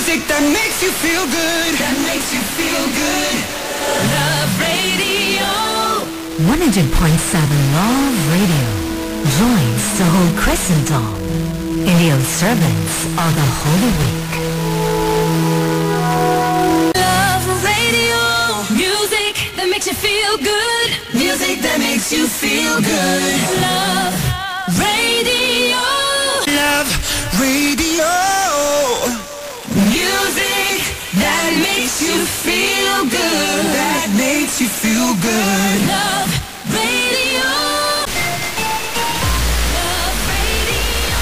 Music that makes you feel good. That makes you feel good. Love Radio. 100.7 Love Radio joins the whole Christendom in the observance of the Holy Week. Love Radio. Music that makes you feel good. Music that makes you feel good. Love you feel good. That makes you feel good. Love Radio. Love Radio.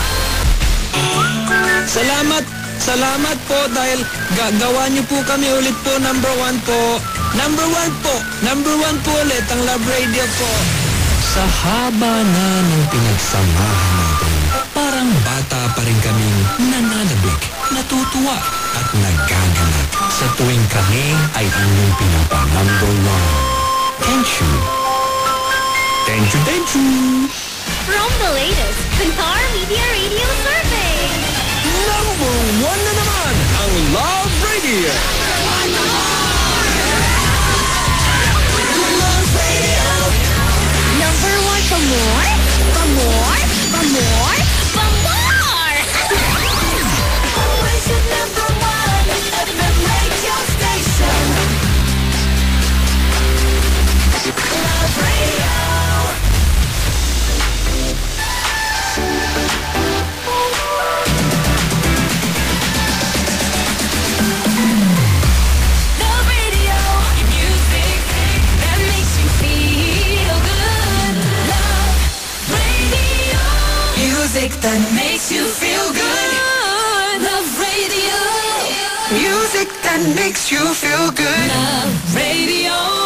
Salamat, salamat po dahil gagawa niyo po kami ulit po number one po. Number one po, number one po ulit ang Love Radio po. Sa haba na ng pinagsamahan natin, parang bata pa rin kaming nananabik, natutuwa at nagaganap sa tuwing kami ay inyong pinapa number one. You, thank you. From the latest Qatar Media Radio Survey. Number one na naman ang Love Radio. Music that makes you feel good. Love Radio. Music that makes you feel good. Love Radio.